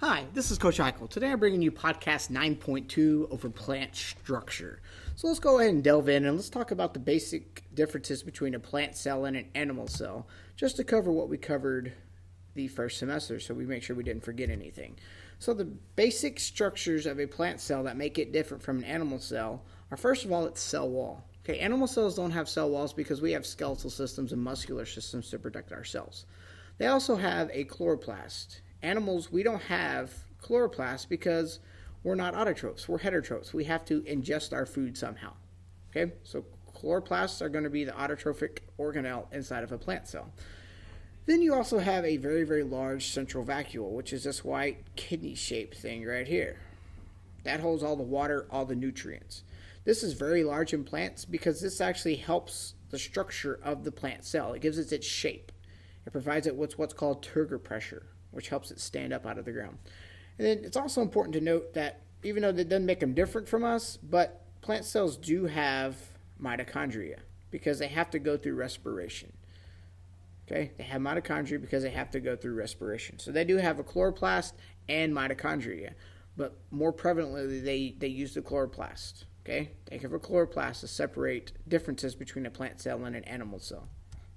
Hi, this is Coach Hikel. Today I'm bringing you podcast 9.2 over plant structure. So let's go ahead and delve in and let's talk about the basic differences between a plant cell and an animal cell, just to cover what we covered the first semester so we make sure we didn't forget anything. So the basic structures of a plant cell that make it different from an animal cell are first of all its cell wall. Okay, animal cells don't have cell walls because we have skeletal systems and muscular systems to protect ourselves. They also have a chloroplast Animals, we don't have chloroplasts because we're not autotrophs, we're heterotrophs. We have to ingest our food somehow. Okay, so chloroplasts are going to be the autotrophic organelle inside of a plant cell. Then you also have a very, very large central vacuole, which is this white kidney shaped thing right here. That holds all the water, all the nutrients. This is very large in plants because this actually helps the structure of the plant cell. It gives it its shape. It provides it with what's called turgor pressure which helps it stand up out of the ground. And then it's also important to note that even though that doesn't make them different from us, but plant cells do have mitochondria because they have to go through respiration. Okay, they have mitochondria because they have to go through respiration. So they do have a chloroplast and mitochondria, but more prevalently they, they use the chloroplast. Okay, think of a chloroplast to separate differences between a plant cell and an animal cell.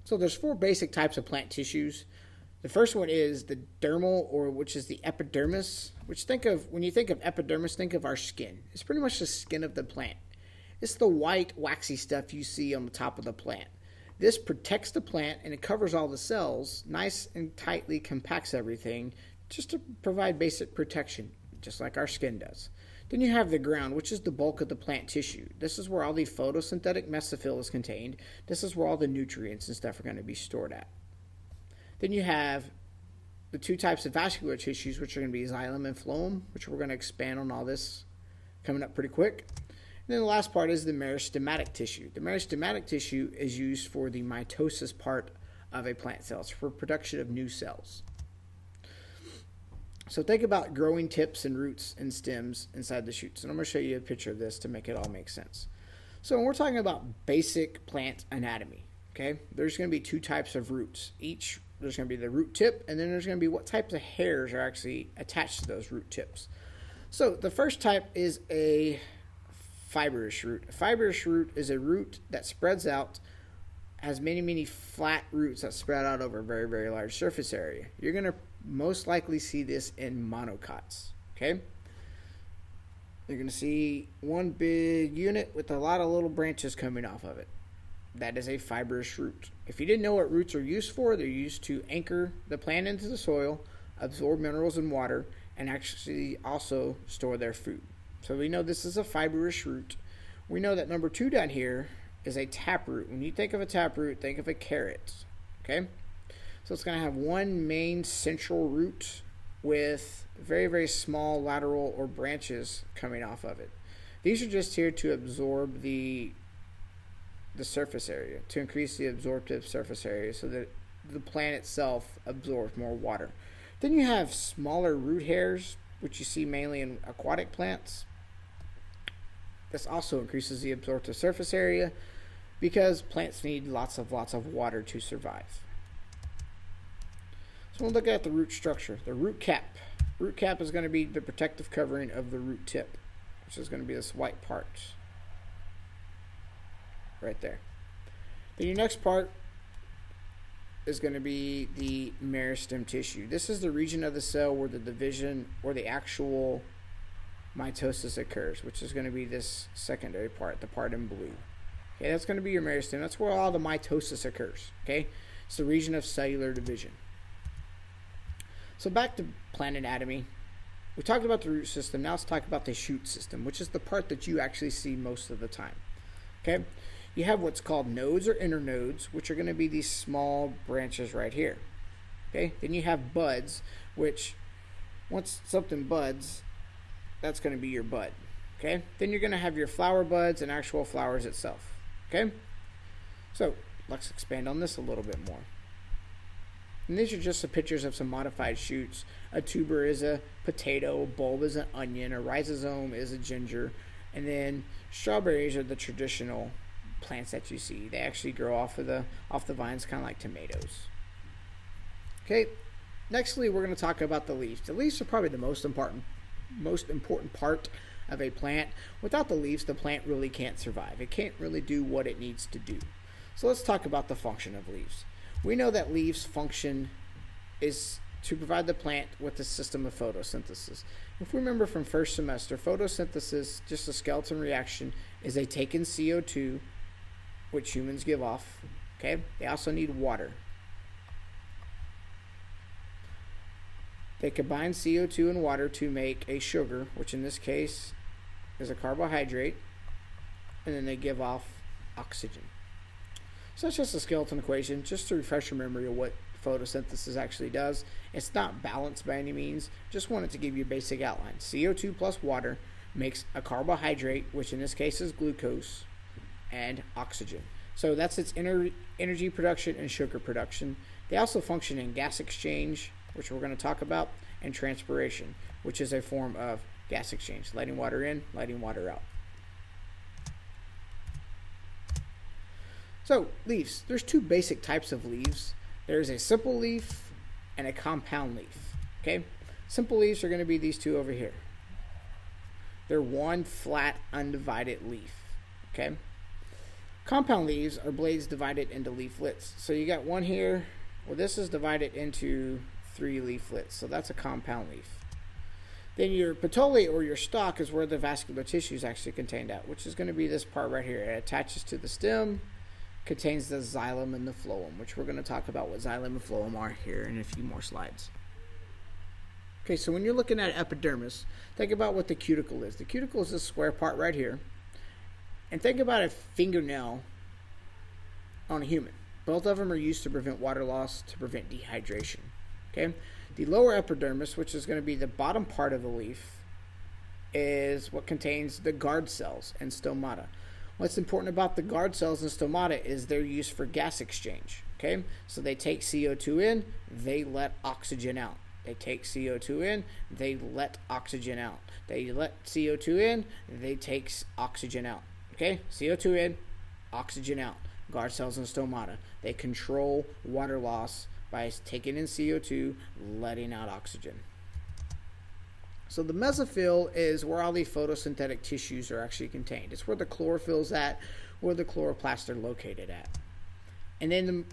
So there's four basic types of plant tissues. The first one is the dermal, or which is the epidermis. Which think of when you think of epidermis, think of our skin. It's pretty much the skin of the plant. It's the white, waxy stuff you see on the top of the plant. This protects the plant and it covers all the cells, nice and tightly compacts everything, just to provide basic protection, just like our skin does. Then you have the ground, which is the bulk of the plant tissue. This is where all the photosynthetic mesophyll is contained. This is where all the nutrients and stuff are going to be stored at. Then you have the two types of vascular tissues, which are going to be xylem and phloem, which we're going to expand on all this coming up pretty quick. And then the last part is the meristematic tissue. The meristematic tissue is used for the mitosis part of a plant cell. It's for production of new cells. So think about growing tips and roots and stems inside the shoots. And I'm going to show you a picture of this to make it all make sense. So when we're talking about basic plant anatomy, okay, there's going to be two types of roots. Each there's going to be the root tip, and then there's going to be what types of hairs are actually attached to those root tips. So the first type is a fibrous root. A fibrous root is a root that spreads out, has many, many flat roots that spread out over a very, very large surface area. You're going to most likely see this in monocots. Okay? You're going to see one big unit with a lot of little branches coming off of it. That is a fibrous root. If you didn't know what roots are used for, they're used to anchor the plant into the soil, absorb minerals and water, and actually also store their food. So we know this is a fibrous root. We know that number two down here is a taproot. When you think of a taproot, think of a carrot. Okay? So it's going to have one main central root with very, very small lateral or branches coming off of it. These are just here to absorb the the surface area to increase the absorptive surface area so that the plant itself absorbs more water. Then you have smaller root hairs, which you see mainly in aquatic plants. This also increases the absorptive surface area because plants need lots of lots of water to survive. So we'll look at the root structure. The root cap. Root cap is going to be the protective covering of the root tip, which is going to be this white part right there. Then your next part is going to be the meristem tissue. This is the region of the cell where the division or the actual mitosis occurs, which is going to be this secondary part, the part in blue. Okay, that's going to be your meristem. That's where all the mitosis occurs. Okay, it's the region of cellular division. So back to plant anatomy. We talked about the root system. Now let's talk about the shoot system, which is the part that you actually see most of the time. Okay, you have what's called nodes or internodes, which are going to be these small branches right here. Okay, then you have buds, which once something buds, that's going to be your bud. Okay, then you're going to have your flower buds and actual flowers itself. Okay, so let's expand on this a little bit more. And these are just the pictures of some modified shoots. A tuber is a potato, a bulb is an onion, a rhizome is a ginger, and then strawberries are the traditional plants that you see. They actually grow off of the off the vines, kind of like tomatoes. Okay, nextly, we're going to talk about the leaves. The leaves are probably the most important, most important part of a plant. Without the leaves, the plant really can't survive. It can't really do what it needs to do. So let's talk about the function of leaves. We know that leaves function is to provide the plant with a system of photosynthesis. If we remember from first semester, photosynthesis, just a skeleton reaction, is they take in CO2, which humans give off. Okay, they also need water. They combine CO2 and water to make a sugar, which in this case is a carbohydrate, and then they give off oxygen. So that's just a skeleton equation, just to refresh your memory of what photosynthesis actually does. It's not balanced by any means, just wanted to give you a basic outline. CO2 plus water makes a carbohydrate, which in this case is glucose, and oxygen. So that's its ener- energy production and sugar production. They also function in gas exchange, which we're going to talk about, and transpiration, which is a form of gas exchange, letting water in, letting water out. So, leaves. There's two basic types of leaves. There's a simple leaf and a compound leaf. Okay? Simple leaves are going to be these two over here. They're one flat, undivided leaf. Okay? Compound leaves are blades divided into leaflets. So you got one here. Well, this is divided into three leaflets. So that's a compound leaf. Then your petiole or your stalk is where the vascular tissue is actually contained at, which is going to be this part right here. It attaches to the stem contains the xylem and the phloem, which we're going to talk about what xylem and phloem are here in a few more slides. Okay, so when you're looking at epidermis, think about what the cuticle is. The cuticle is this square part right here. And think about a fingernail on a human. Both of them are used to prevent water loss, to prevent dehydration. Okay? The lower epidermis, which is going to be the bottom part of the leaf, is what contains the guard cells and stomata. What's important about the guard cells and stomata is they're used for gas exchange. Okay, so they take CO2 in, they let oxygen out. They take CO2 in, they let oxygen out. They let CO2 in, they take oxygen out. Okay, CO2 in, oxygen out. Guard cells and stomata. They control water loss by taking in CO2, letting out oxygen. So the mesophyll is where all the photosynthetic tissues are actually contained. It's where the chlorophyll's at, where the chloroplasts are located at. And then the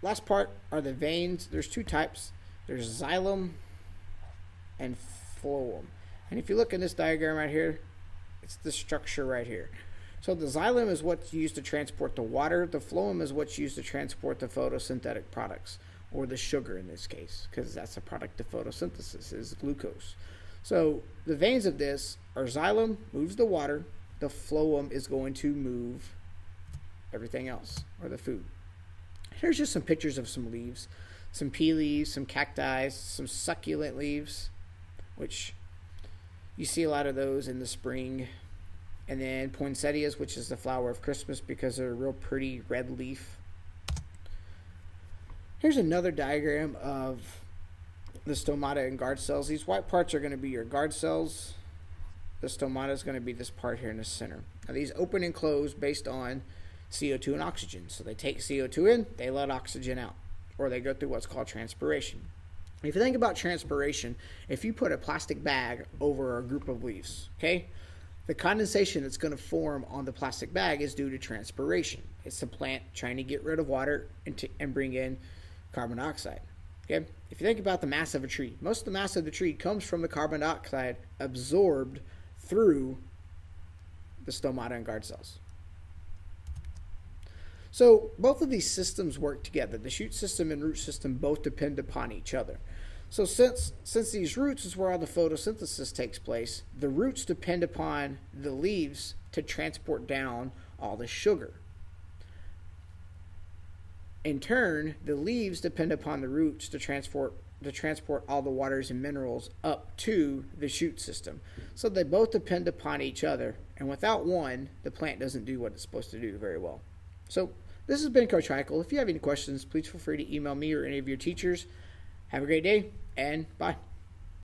last part are the veins. There's two types. There's xylem and phloem. And if you look in this diagram right here, it's the structure right here. So the xylem is what's used to transport the water. The phloem is what's used to transport the photosynthetic products, or the sugar in this case, because that's a product of photosynthesis, is glucose. So the veins of this are xylem moves the water, the phloem is going to move everything else or the food. Here's just some pictures of some leaves, some pea leaves, some cacti, some succulent leaves, which you see a lot of those in the spring. And then poinsettias, which is the flower of Christmas because they're a real pretty red leaf. Here's another diagram of the stomata and guard cells. These white parts are going to be your guard cells. The stomata is going to be this part here in the center. Now these open and close based on CO2 and oxygen. So they take CO2 in, they let oxygen out, or they go through what's called transpiration. If you think about transpiration, if you put a plastic bag over a group of leaves, okay, the condensation that's going to form on the plastic bag is due to transpiration. It's the plant trying to get rid of water and, to, and bring in carbon dioxide. Okay? If you think about the mass of a tree, most of the mass of the tree comes from the carbon dioxide absorbed through the stomata and guard cells. So both of these systems work together. The shoot system and root system both depend upon each other. So since since these roots is where all the photosynthesis takes place, the roots depend upon the leaves to transport down all the sugar. In turn, the leaves depend upon the roots to transport to transport all the waters and minerals up to the shoot system. So they both depend upon each other, and without one, the plant doesn't do what it's supposed to do very well. So this has been Coach Hikel. If you have any questions, please feel free to email me or any of your teachers. Have a great day, and bye.